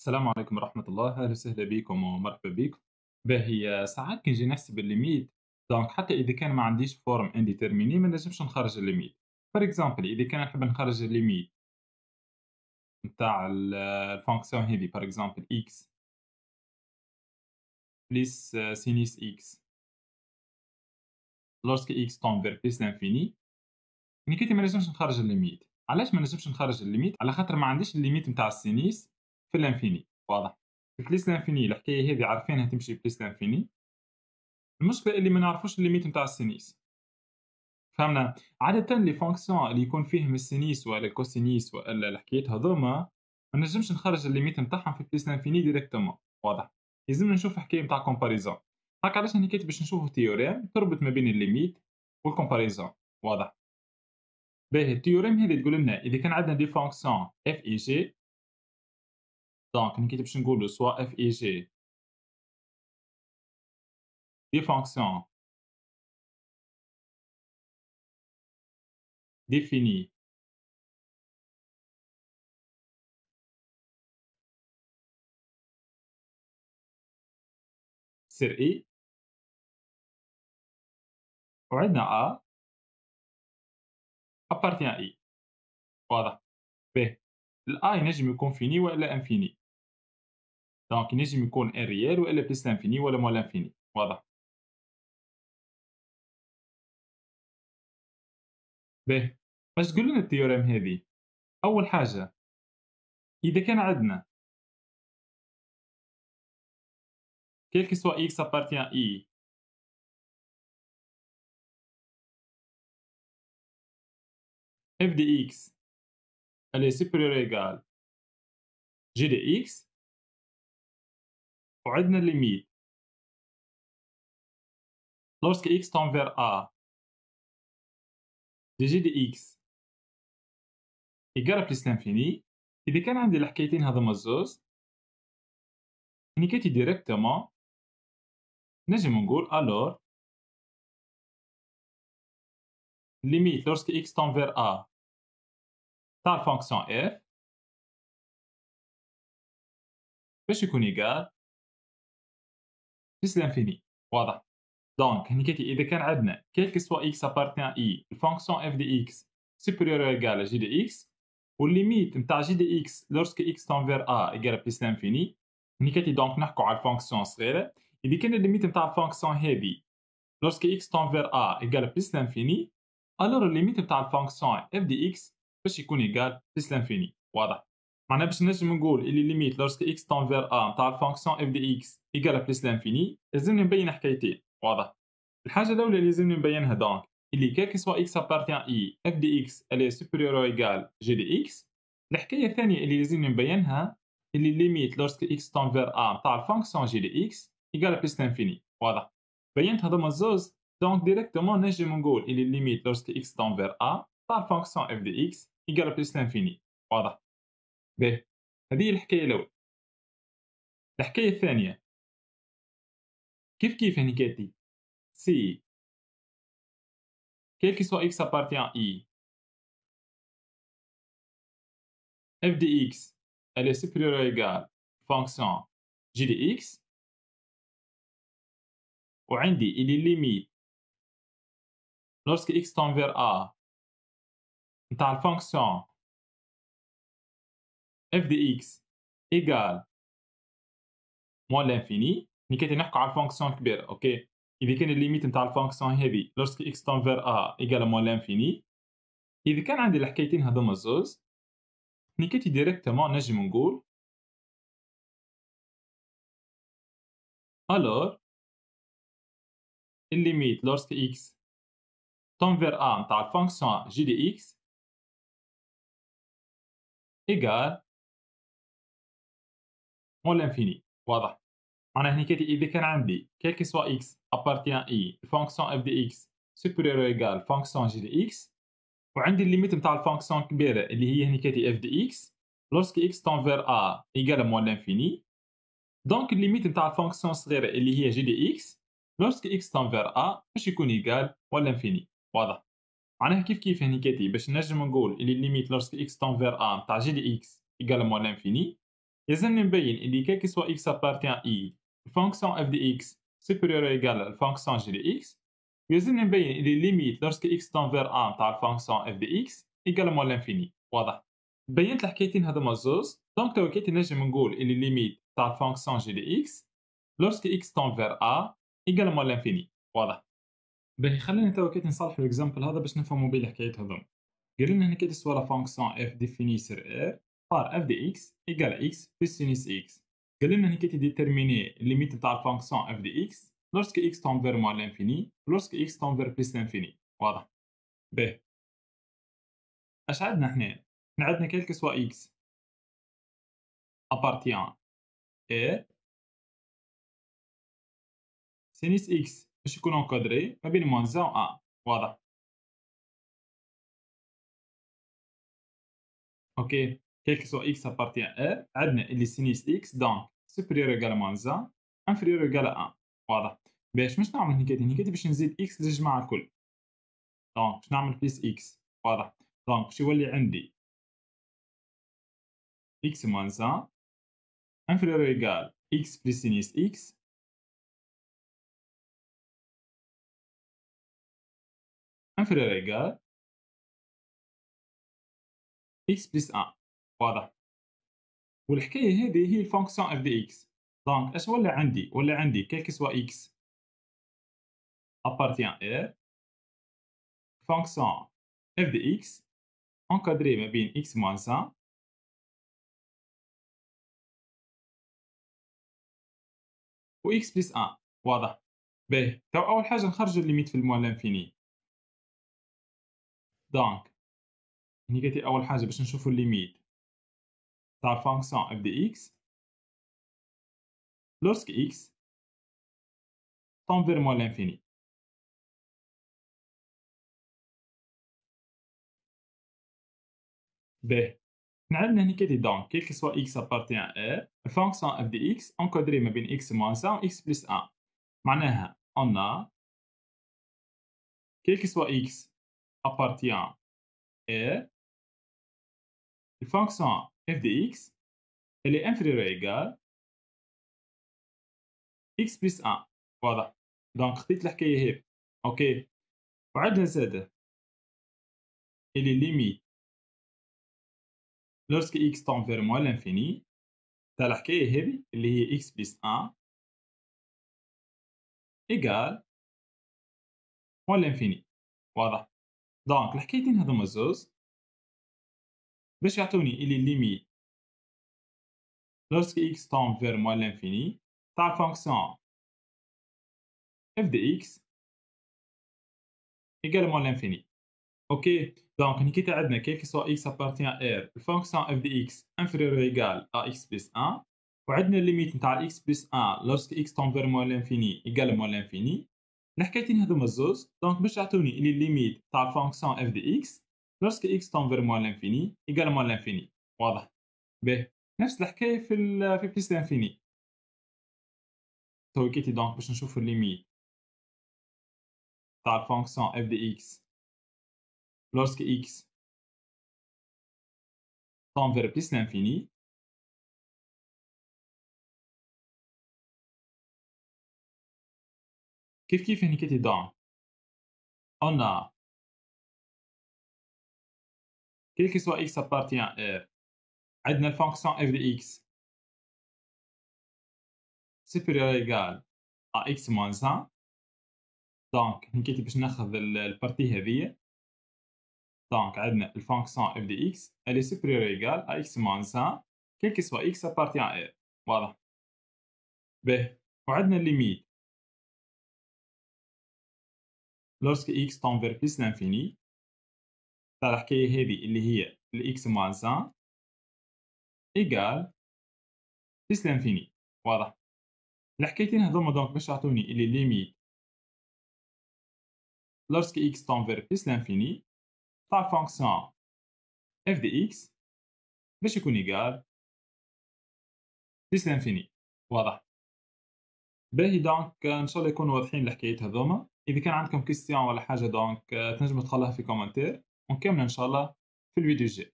السلام عليكم ورحمة الله. أهلا وسهلا بكم ومرحبا بكم باهي ساعات كي نجي نحسب ال limite donc حتى إذا كان ما عنديش forme indéterminée ما نجمش نخرج ال limite par exemple إذا كان نحب نخرج ال limite نتاع ال fonction هذي par exemple x plus sinus x lorsque x tend vers plus l'infini نيكيتي ما نجمش نخرج ال limite علاش ما نجمش نخرج ال limite على خاطر ما عنديش ال limite نتاع ال sinus في ال infini واضح. في plus l'infini الحكاية هذه عارفينها تمشي plus l'infini المشكلة اللي ما نعرفوش ال limite نتاع ال sinus. فهمنا؟ عادة les fonctions اللي يكون فيهم ال sinus ولا ال cosinus ولا الحكايات هذوما ما نجمش نخرج ال limite نتاعهم في plus l'infini directement واضح. لازم نشوف حكاية نتاع comparaison هاك علاش أنا كاتب باش نشوفوا théorème تربط ما بين ال limite وال comparaison واضح. باهي ال théorème هذه تقول لنا إذا كان عندنا des fonctions f et g donc نكتب باش نقولوا soit f et g des fonctions définie sur I. وعندنا A. Appartient à I. واضح ب ال A ينجم يكون fini ولا infini donc ينجم يكون un réel والا plus l'infini ولا moins l'infini واضح باهي باش تقول لنا ال théorème هذه. أول حاجة إذا كان عندنا quel que soit x appartient à i f de x elle est supérieure ou g وعندنا الليميت lorsque x tend vers a de g de x égale plus l'infini إذا كان عندي الحكايتين هذوما الزوز. نيكاتي directement. نجم نقول alors limite lorsque x tend vers a تاع ال fonction f باش يكون égal plus l'infini واضح donc هني كاتي إذا كان عندنا quel que soit x appartient I ال fonction f de x supérieur égal g de x وال limite نتاع g de x lorsque x tend vers a égal plus l'infini هني كاتي donc نحكوا على ال fonction صغيرة. إذا كان ال limite نتاع ال fonction هذه lorsque x tend vers a égal plus l'infini alors ال limite نتاع ال fonction f de x باش يكون égal plus l'infini واضح معناها باش نجم نقول اللي limite lorsque x tend vers a نتاع ال fonction f de x égal plus l'infini لازمني نبين حكايتين. واضح. الحاجة الأولى اللي لازمني نبينها donc اللي quel que soit x appartient I f de x elle est supérieure ou égale g de x الحكاية الثانية اللي لازمني نبينها اللي limite lorsque x tend vers a تاع ال fonction g de x égal plus l'infini واضح. بينت هذوما الزوز donc directement نجم نقول اللي limite lorsque x tend vers a تاع ال fonction f de x égal plus l'infini واضح. باهي هذه الحكاية الاولى الحكاية الثانية كيف كيف هني كاتي سي x appartient à i f de x elle est supérieure ou égale fonction g de x وعندي اللي ليميت x tend vers a نتاع ال fonction f de x égale moins l'infini. نيكاتي نحكوا على ال fonction كبيره OK اذا كان ال limite نتاع ال fonction lorsque x tend vers a égal moins l'infini اذا كان عندي الحكايتين هذوما الزوز نيكاتي directement نجم نقول alors ال limite x tend vers a نتاع ال fonction g de x égal moins l'infini واضح. أنا هني كاتي إذا كان عندي quel que soit x appartient I fonction f de x supérieur égal fonction g de x وعندي ال limite نتاع ال fonction كبيرة اللي هي هني كاتي f de x lorsque x tend vers a égal moins l'infini donc ال limite نتاع ال fonction الصغيرة اللي هي g de x lorsque x tend vers a باش يكون égal moins l'infini واضح. معناها كيف كيف هني كاتي باش نجم نقول اللي ال limite lorsque x tend vers a نتاع g de x égal moins l'infini يلزمني نبين اللي quel que soit x appartient I ال fonction f de x supérieur ou égal ال fonction g de x? ويلزمني نبين اللي limite lorsque x tend vers a نتاع ال fonction f de x égal moins l'infini? واضح بينت الحكايتين هذوما الزوز donc تو كي نجم نقول اللي limite تاع ال fonction g de x x tend vers a égal moins l'infini. واضح باهي خلينا تو كي نصلحوا ال exemple هذا باش نفهموا بيه الحكايات هذوما قال لنا هنا كاتي soit la fonction f définie sur r. par f de x égal x plus sinus x قال لنا هنيكاتي déterminer limite نتاع ال fonction f de x lorsque x tend vers moins l'infini lorsque x tend vers plus l'infini واضح باه اش عندنا هنا عندنا quel que soit x appartient R sinus x باش يكون encadré ما بين moins un و un واضح OK واضح OK quel que soit x appartient R عندنا اللي sinus x donc supérieur égal moins 1 inférieur égal 1 واضح باش مش نعمل هنيكاتي هنيكاتي باش نزيد x للجماعه الكل donc باش نعمل plus x واضح donc باش يولي عندي x moins 1 inférieur égal x plus sinus x inférieur égal x plus 1 واضح. والحكاية هذه هي ال fonction f de x. donc اش ولا عندي؟ ولا عندي quel que soit x؟ Appartient R fonction f de x encadré ما بين x moins 1 و x plus 1 واضح. باهي. تو أول حاجة نخرج ال limite في ال moins l'infini donc هني أول حاجة باش نشوفو ال limite. تاع ال fonction f de x. lorsque x tend vers moins l'infini باهي عندنا هني كيتي donc quel que soit x appartient à r ال fonction f de x encadrée ما بين x moins 1 و x plus 1 معناها a quel que soit x appartient à la fonction f de x elle est inférieure ou égale x plus 1 واضح donc خديت الحكاية هيك OK. وعندنا زادة. ال limite. lorsque x tend vers moins l'infini تاع الحكاية هذه اللي هي x plus 1 égale moins l'infini واضح donc الحكايتين هذوما الزوز باش يعطوني ال limite lorsque x tend vers moins l'infini تاع ال fonction f de x également l'infini. OK donc هني كي عندنا quel que soit x appartient à r ال fonction de x inférieur ou égal à x plus 1 وعندنا ال limite نتاع x plus 1 lorsque x tend vers moins l'infini également l'infini. الحكايتين هذوما الزوز donc باش يعطوني ال limite تاع ال fonction f de x lorsque x tend vers moins l'infini également l'infini واضح. باهي نفس الحكاية في ال في plus l'infini تو كيتي donc باش نشوفو ال limite. تاع ال fonction f de x lorsque x tend vers plus l'infini كيف كيف هني كتي دون on quel que soit x appartient à R عندنا الفونكسيون f de x supérieur ou égal à x moins 1 دونك هني كتي باش ناخذ البارتي هذيا دونك عندنا de x elle est supérieure ou égale à x moins 1 quel que soit x appartient à R واضح باهي وعندنا ال limite lorsque x tend vers plus l'infini تاع الحكاية هذه اللي هي ال x moins 1 égal plus l'infini واضح. الحكايتين هذوما donc باش يعطوني ال limite lorsque x tend vers l'infini تاع ال fonction f de x باش يكون égal plus l'infini واضح. باهي donc إن شاء الله يكونوا واضحين الحكايات هذوما. إذا كان عندكم question ولا حاجة donc تنجموا تخلوها في commentaire ونكمل ان شاء الله في الفيديو الجاي